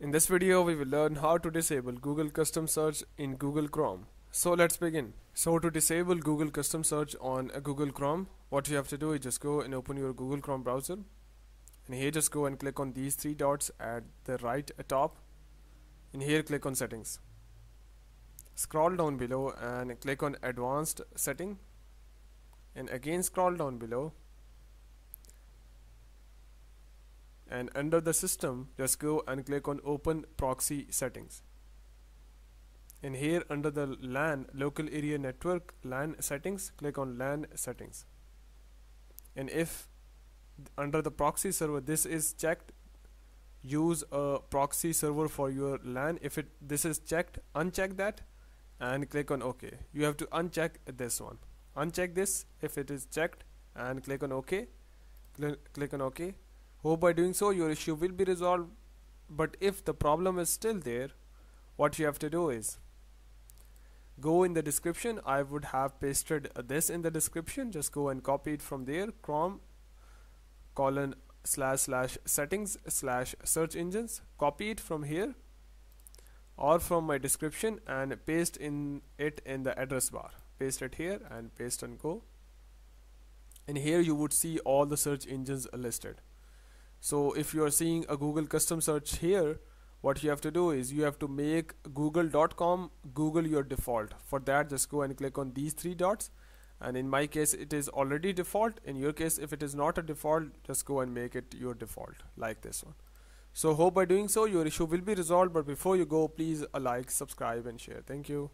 In this video we will learn how to disable Google custom search in Google Chrome. So let's begin. So to disable Google custom search on Google Chrome what you have to do is just go and open your Google Chrome browser and here just go and click on these three dots at the right top and here click on settings. Scroll down below and click on advanced setting and again scroll down below and under the system just go and click on open proxy settings. And here under the LAN local area network LAN settings click on LAN settings. And if under the proxy server this is checked use a proxy server for your LAN. If it this is checked uncheck that and click on OK. You have to uncheck this one. Uncheck this if it is checked and click on OK. Cl click on OK Hope by doing so your issue will be resolved. But if the problem is still there what you have to do is go in the description. I would have pasted this in the description. Just go and copy it from there. Chrome colon slash slash settings slash search engines. Copy it from here or from my description and paste in it in the address bar. Paste it here and paste and go. And here you would see all the search engines listed so if you are seeing a Google custom search here what you have to do is you have to make google.com google your default. For that just go and click on these three dots. And in my case it is already default. In your case if it is not a default just go and make it your default like this one. So hope by doing so your issue will be resolved. But before you go please a like subscribe and share. Thank you